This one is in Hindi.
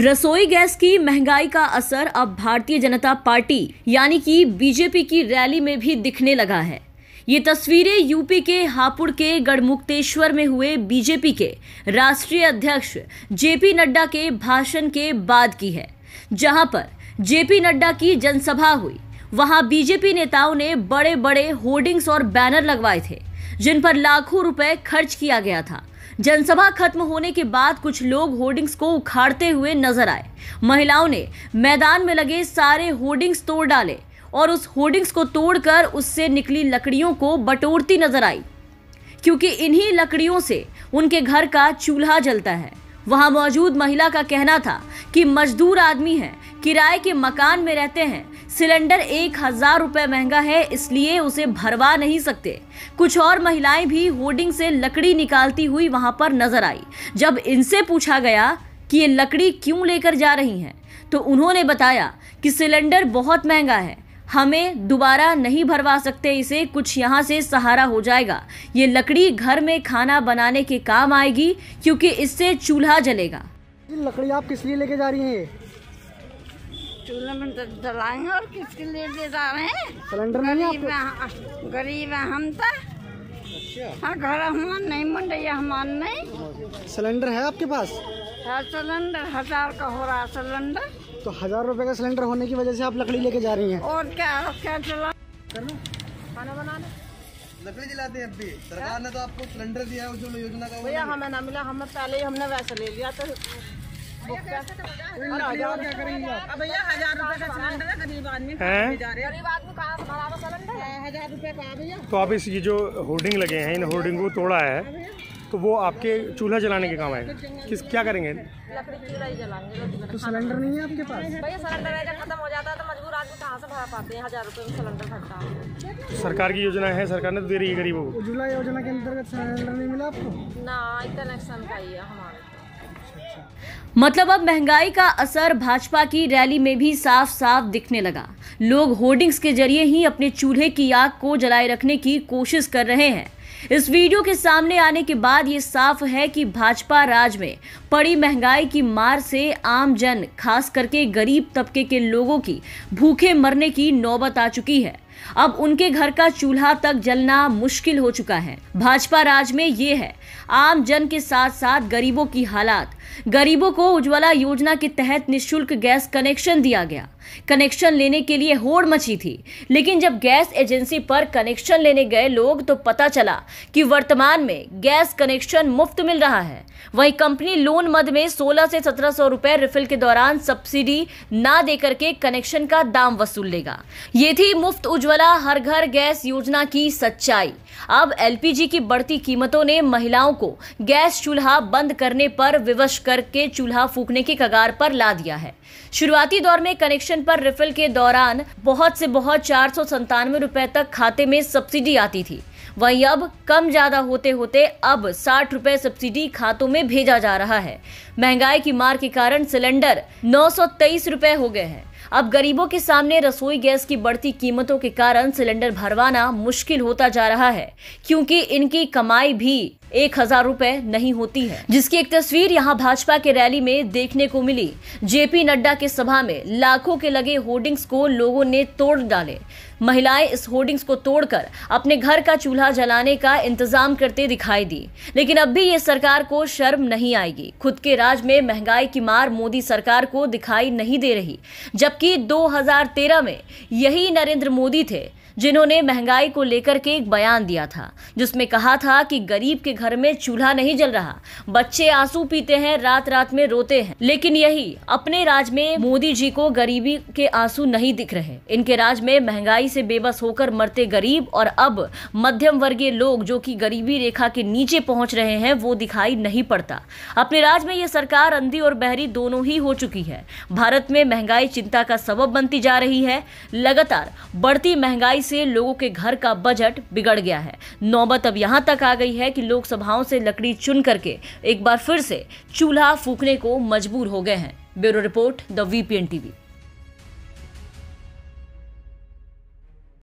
रसोई गैस की महँगाई का असर अब भारतीय जनता पार्टी, यानी कि बीजेपी की रैली में भी दिखने लगा है। ये तस्वीरें यूपी के हापुड़ के गढ़मुक्तेश्वर में हुए बीजेपी के राष्ट्रीय अध्यक्ष जेपी नड्डा के भाषण के बाद की है, जहाँ पर जेपी नड्डा की जनसभा हुई। वहाँ बीजेपी नेताओं ने बड़े बड़े होर्डिंग्स और बैनर लगवाए थे, जिन पर लाखों रुपए खर्च किया गया था। जनसभा खत्म होने के बाद कुछ लोग होर्डिंग्स को उखाड़ते हुए नज़र आए। महिलाओं ने मैदान में लगे सारे होर्डिंग्स तोड़ डाले और उस होर्डिंग्स को तोड़कर उससे निकली लकड़ियों को बटोरती नज़र आई। क्योंकि इन्हीं लकड़ियों से उनके घर का चूल्हा जलता है। वहाँ मौजूद महिला का कहना था कि मजदूर आदमी है, किराए के मकान में रहते हैं सिलेंडर एक हज़ार रुपए महँगा है, इसलिए उसे भरवा नहीं सकते। कुछ और महिलाएँ भी होर्डिंग से लकड़ी निकालती हुई वहाँ पर नज़र आई। जब इनसे पूछा गया कि ये लकड़ी क्यों लेकर जा रही हैं तो उन्होंने बताया कि सिलेंडर बहुत महँगा है, हमें दोबारा नहीं भरवा सकते, इसे कुछ यहाँ से सहारा हो जाएगा। ये लकड़ी घर में खाना बनाने के काम आएगी, क्योंकि इससे चूल्हा जलेगा। लकड़ी आप किस लिए लेके जा रही हैं चूल्हे में जलाएँगे और किसके लिए ले जा रहे हैं? सिलेंडर नहीं गरीब आपके? हैं गरीब हैं हम तो। हाँ घर हमार नहीं मंडैया हमार नहीं। सिलेंडर है आपके पास? है सिलेंडर हज़ार का हो रहा है सिलेंडर। तो हज़ार रुपए का सिलेंडर होने की वजह से आप लकड़ी लेके जा रही हैं? और क्या क्या चला? खाना बनाना? लकड़ी जलाते हैं अब भी। सरकार ने तो आपको सिलेंडर दिया है उज्ज्वला योजना का भैया हमें ना मिला हम पहले ही हमने वैसे ले लिया तो क्या करेंगी आप अब भैया हज़ार रुपए का सिलेंडर है? गरीब आदमी कहाँ भी जा रहे? गरीब आदमी कहाँ से भरा हुआ सिलेंडर हज़ार रुपए का भैया तो आप इस ये जो होर्डिंग लगे हैं इन होर्डिंग को तोड़ा है तो वो आपके चूल्हा जलाने के काम आएगा किस क्या करेंगे? लकड़ी चूल्हा ही जलाएँगे रोटी तो सिलेंडर नहीं है आपके पास? भैया सिलेंडर है जब खत्म हो जाता है तो मजबूर आदमी कहाँ से भरा पाते हैं हज़ार रुपए में सिलेंडर भरता है सरकार की योजना है सरकार ने तो दे रही है गरीबों को। उज्ज्वला योजना के अंतर्गत सिलेंडर नहीं मिला आपको? ना कनेक्शन का ही है हमारे। तो। मतलब अब महँगाई का असर भाजपा की रैली में भी साफ़ साफ़ दिखने लगा। लोग होर्डिंग्स के ज़रिए ही अपने चूल्हे की आग को जलाए रखने की कोशिश कर रहे हैं। इस वीडियो के सामने आने के बाद ये साफ़ है कि भाजपा राज में पड़ी महँगाई की मार से आम जन, खास करके गरीब तबके के लोगों की, भूखे मरने की नौबत आ चुकी है। अब उनके घर का चूल्हा तक जलना मुश्किल हो चुका है। भाजपा राज में ये है, आम जन के साथ साथ गरीबों की हालात। गरीबों को उज्ज्वला योजना के तहत निशुल्क गैस कनेक्शन दिया गया। कनेक्शन लेने के लिए होड़ मची थी, लेकिन जब गैस एजेंसी पर कनेक्शन लेने गए लोग तो पता चला कि वर्तमान में गैस कनेक्शन मुफ़्त मिल रहा है। वहीं कंपनी लोन मद में 16 से 1700 रुपए रिफिल के दौरान सब्सिडी ना देकर के कनेक्शन का दाम वसूल लेगा। ये थी मुफ़्त उज्ज्वला हर घर गैस योजना की सच्चाई। अब एलपीजी की बढ़ती कीमतों ने महिलाओं को गैस चूल्हा बंद करने पर विवश करके चूल्हा फूकने की कगार पर ला दिया है। शुरुआती दौर में कनेक्शन पर रिफिल के दौरान बहुत से बहुत चार सौ संतानवे रुपए तक खाते में सब्सिडी आती थी। वहीं अब कम ज़्यादा होते होते अब साठ रुपए सब्सिडी खातों में भेजा जा रहा है। महँगाई की मार के कारण सिलेंडर नौ सौ तेईस रुपए हो गए हैं। अब गरीबों के सामने रसोई गैस की बढ़ती कीमतों के कारण सिलेंडर भरवाना मुश्किल होता जा रहा है, क्योंकि इनकी कमाई भी एक हज़ार रुपए नहीं होती है। जिसकी एक तस्वीर यहाँ भाजपा के रैली में देखने को मिली। जेपी नड्डा के सभा में लाखों के लगे होर्डिंग्स को लोगों ने तोड़ डाले। महिलाएँ इस होर्डिंग्स को तोड़कर अपने घर का चूल्हा जलाने का इंतज़ाम करते दिखाई दी। लेकिन अब भी ये सरकार को शर्म नहीं आएगी। खुद के राज में महँगाई की मार मोदी सरकार को दिखाई नहीं दे रही। जबकि 2013 में यही नरेंद्र मोदी थे जिन्होंने महँगाई को लेकर के एक बयान दिया था, जिसमें कहा था कि गरीब के घर में चूल्हा नहीं जल रहा। बच्चे आँसू पीते हैं रात रात में रोते हैं। लेकिन यही, अपने राज में मोदी जी को गरीबी के आँसू नहीं दिख रहे। इनके राज में महँगाई से बेबस होकर मरते गरीब और अब मध्यम वर्गीय लोग जो कि गरीबी रेखा के नीचे पहुँच रहे हैं, वो दिखाई नहीं पड़ता। अपने राज में ये सरकार अंधी और बहरी दोनों ही हो चुकी है। भारत में महँगाई चिंता का सबब बनती जा रही है। लगातार बढ़ती महँगाई से लोगों के घर का बजट बिगड़ गया है। नौबत अब यहाँ तक आ गई है कि लोकसभाओं से लकड़ी चुन करके एक बार फिर से चूल्हा फूकने को मजबूर हो गए हैं। Bureau report, the VPN TV.